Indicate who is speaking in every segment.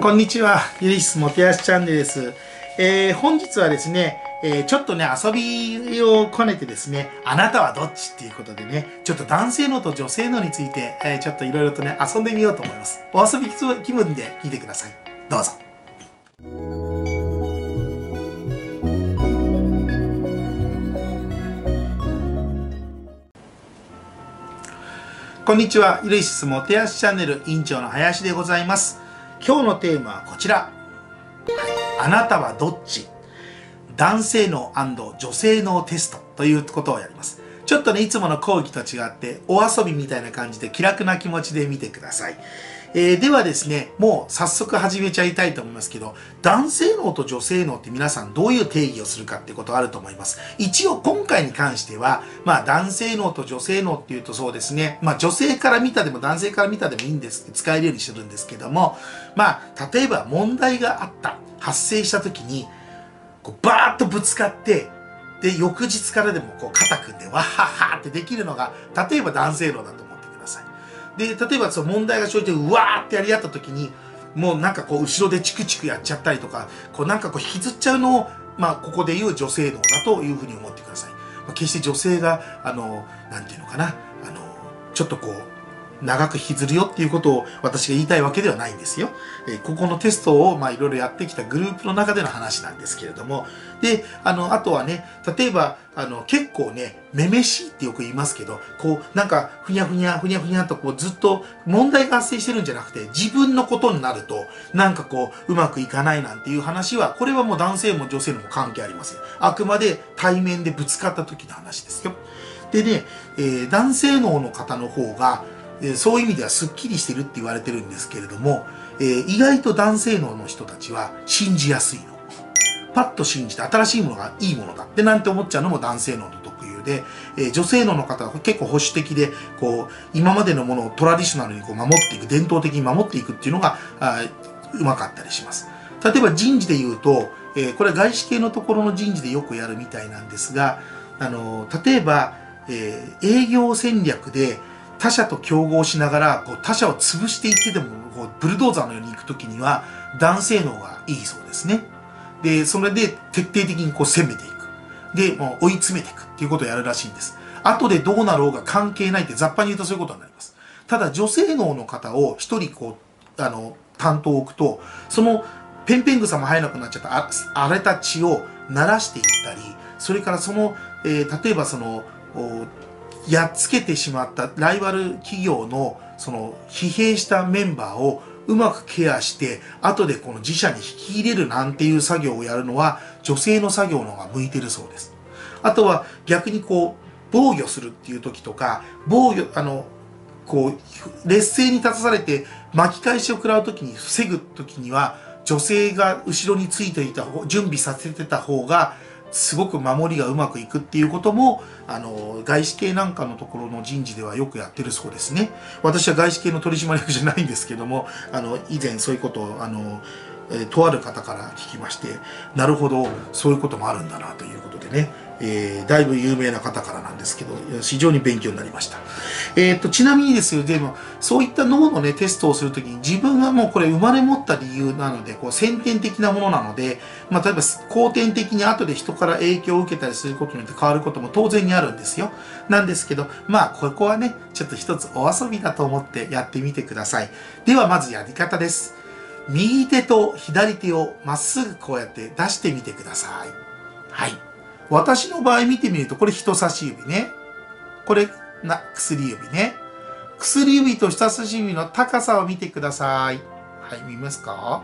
Speaker 1: こんにちは。ユリスモテヤスチャンネルです。えー、本日はですね、えー、ちょっとね、遊びを兼ねてですね、あなたはどっちっていうことでね、ちょっと男性のと女性のについて、えー、ちょっといろいろとね、遊んでみようと思います。お遊び気分で聞いてください。どうぞ。こんにちは。ゆるいすモテヤスチャンネル委員長の林でございます。今日のテーマはこちら。あなたはどっち？男性脳女性のテストということをやります。ちょっとね、いつもの講義と違って、お遊びみたいな感じで気楽な気持ちで見てください。えー、ではですね、もう早速始めちゃいたいと思いますけど、男性脳と女性脳って皆さんどういう定義をするかってことあると思います。一応今回に関しては、まあ男性脳と女性脳っていうとそうですね、まあ女性から見たでも男性から見たでもいいんです、使えるようにするんですけども、まあ例えば問題があった、発生した時に、こうバーッとぶつかって、で、翌日からでもこう肩組んで、わははってできるのが、例えば男性脳だとで、例えばその問題が生じて、うわーってやり合った時に、もうなんかこう後ろでチクチクやっちゃったりとか、こうなんかこう引きずっちゃうのを、まあここで言う女性脳だというふうに思ってください。まあ、決して女性が、あの、なんていうのかな、あの、ちょっとこう、長く引きずるよっていうことを私が言いたいわけではないんですよ。え、ここのテストをまあいろいろやってきたグループの中での話なんですけれども。で、あの、あとはね、例えば、あの、結構ね、めめしいってよく言いますけど、こう、なんか、ふにゃふにゃ、ふにゃふにゃとこうずっと問題が発生してるんじゃなくて、自分のことになると、なんかこう、うまくいかないなんていう話は、これはもう男性も女性も関係ありません。あくまで対面でぶつかった時の話ですよ。でね、えー、男性脳の方の方が、えそういう意味ではスッキリしてるって言われてるんですけれども、えー、意外と男性脳の人たちは信じやすいの。パッと信じて新しいものがいいものだってなんて思っちゃうのも男性脳の特有で、えー、女性脳の方は結構保守的で、こう、今までのものをトラディショナルにこう守っていく、伝統的に守っていくっていうのが、あうまかったりします。例えば人事で言うと、えー、これは外資系のところの人事でよくやるみたいなんですが、あの例えば、えー、営業戦略で、他者と競合しながら、こう他者を潰していってでも、こうブルドーザーのように行くときには、男性の方がいいそうですね。で、それで徹底的にこう攻めていく。で、もう追い詰めていくっていうことをやるらしいんです。後でどうなろうが関係ないって雑把に言うとそういうことになります。ただ、女性脳の方を一人こう、あの、担当を置くと、そのペンペン草も生えなくなっちゃった荒れた血を鳴らしていったり、それからその、えー、例えばその、やっつけてしまったライバル企業のその疲弊したメンバーをうまくケアして、後でこの自社に引き入れるなんていう作業をやるのは女性の作業の方が向いてるそうです。あとは逆にこう、防御するっていう時とか、防御、あの、こう、劣勢に立たされて巻き返しを食らう時に防ぐ時には、女性が後ろについていた方、準備させてた方がすごく守りがうまくいくっていうことも、あの、外資系なんかのところの人事ではよくやってるそうですね。私は外資系の取締役じゃないんですけども、あの、以前そういうことを、あの、えとある方から聞きまして、なるほど、そういうこともあるんだなということでね、えー、だいぶ有名な方からなんですけど、非常に勉強になりました。えー、っと、ちなみにですよ、でも、そういった脳のね、テストをするときに、自分はもうこれ生まれ持った理由なので、こう、先天的なものなので、まあ、例えば、後天的に後で人から影響を受けたりすることによって変わることも当然にあるんですよ。なんですけど、まあ、ここはね、ちょっと一つお遊びだと思ってやってみてください。では、まずやり方です。右手と左手をまっすぐこうやって出してみてください。はい。私の場合見てみると、これ人差し指ね。これ、な、薬指ね。薬指と人差し指の高さを見てください。はい、見ますか？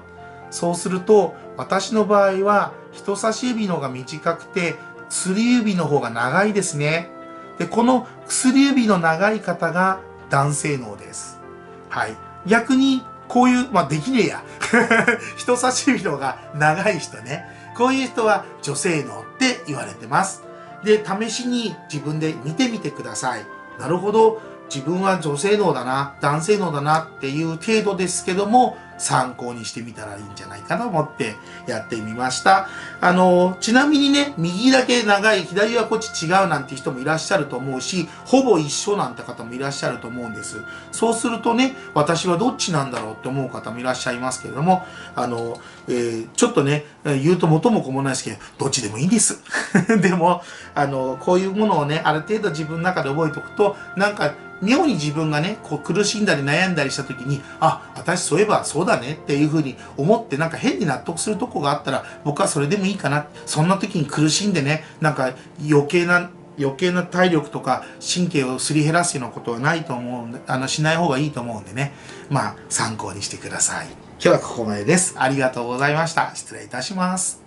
Speaker 1: そうすると、私の場合は、人差し指の方が短くて、薬指の方が長いですね。で、この薬指の長い方が男性脳です。はい。逆に、こういう、まあ、できねえや。人差し指の方が長い人ね。こういう人は女性脳って言われてます。で、試しに自分で見てみてください。なるほど。自分は女性脳だな、男性脳だなっていう程度ですけども、参考にしてみたらいいんじゃないかと思ってやってみました。あの、ちなみにね、右だけ長い、左はこっち違うなんて人もいらっしゃると思うし、ほぼ一緒なんて方もいらっしゃると思うんです。そうするとね、私はどっちなんだろうって思う方もいらっしゃいますけれども、あの、えー、ちょっとね、言うと元も子もないですけど、どっちでもいいんです。でも、あの、こういうものをね、ある程度自分の中で覚えておくと、なんか、妙に自分がね、こう苦しんだり悩んだりした時に、あ、私そういえばそうだねっていうふうに思ってなんか変に納得するとこがあったら、僕はそれでもいいかな。そんな時に苦しんでね、なんか余計な余計な体力とか神経をすり減らすようなことはないと思うんで、あの、しない方がいいと思うんでね。まあ、参考にしてください。今日はここまでです。ありがとうございました。失礼いたします。